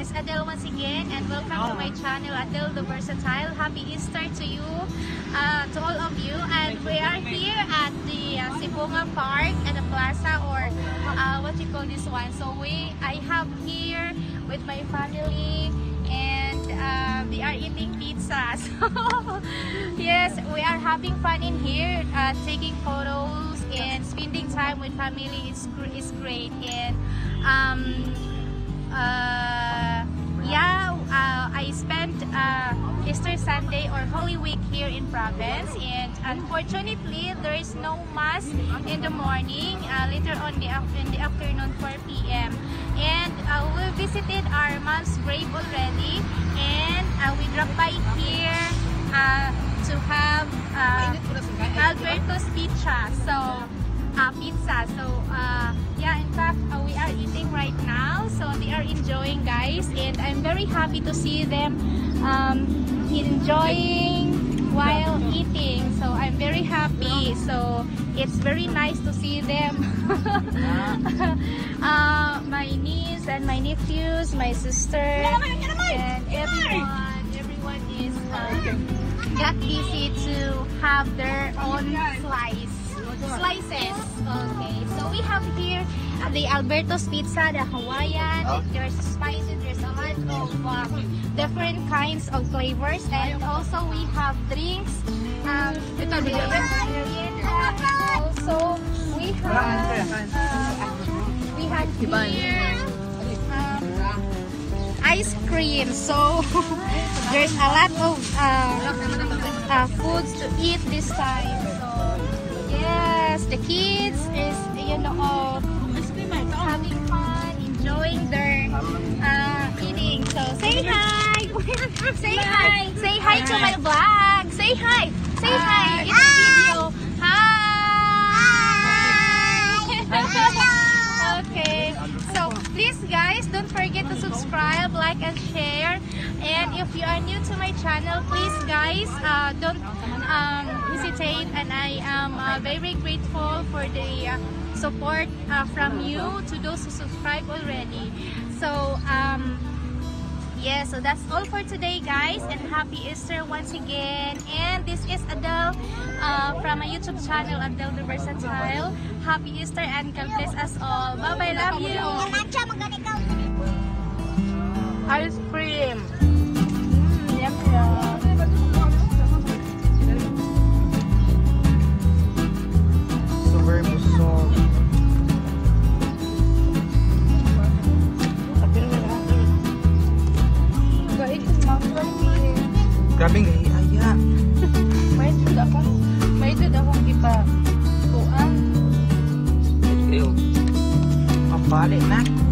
is Adele once again and welcome to my channel Adele the Versatile. Happy Easter to you, uh, to all of you. And we are here at the uh, Sibunga Park and the plaza or uh, what you call this one. So we, I have here with my family and uh, we are eating pizza. So yes, we are having fun in here, uh, taking photos and spending time with family is, is great. And um, uh, yeah, uh, I spent uh, Easter Sunday or Holy Week here in province, and unfortunately, there is no mass in the morning. Uh, later on the in the afternoon, 4 p.m. And uh, we visited our mom's grave already, and uh, we dropped by here uh, to have Alberto's Pizza. So pizza. So yeah, in fact, uh, we are eating right now. So they are enjoying, guys, and I'm very happy to see them um, enjoying while eating. So I'm very happy. So it's very nice to see them. uh, my niece and my nephews, my sister, and everyone. Everyone is uh, got busy to have their own slice slices. Okay, so we have here uh, the Alberto's Pizza, the Hawaiian. There's spicy, there's a lot of uh, different kinds of flavors, and also we have drinks. Um, ito, Also, we have uh, we have here um, ice cream. So there's a lot of uh, uh, foods to eat this time. Yes, the kids is you know having fun, enjoying their uh, eating. So say hi, say hi, say hi to my vlog. Say hi, say hi video. Hi. okay. So please guys, don't forget to subscribe, like, and share. And if you are new to my channel, please guys, uh, don't um, hesitate. And I am uh, very grateful for the uh, support uh, from you to those who subscribe already. So um, yeah, so that's all for today, guys. And happy Easter once again. And this is Adele uh, from my YouTube channel, Adele the Versatile. Happy Easter and God bless us all. Bye bye, love you. Ice iaya. May jud akong may jud akong ipa kuan. Ew. Mapali na.